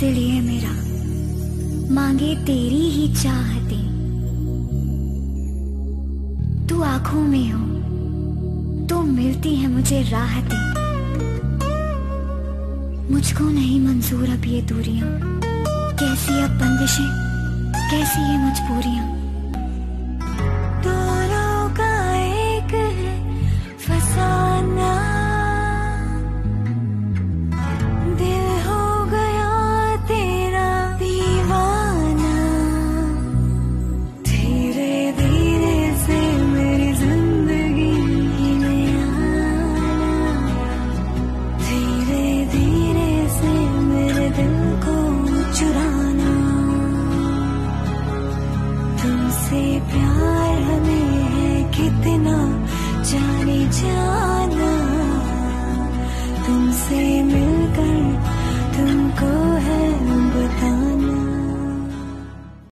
दिल ये मेरा। मांगे तेरी ही चाहते। तू आँखों में हो तो मिलती है मुझे राहतें। मुझको नहीं मंजूर अब ये दूरियाँ। कैसी अब बंदिशें, कैसी ये मजबूरियाँ से प्यार हमें है कितना? जाने जाना। तुमसे मिलकर तुमको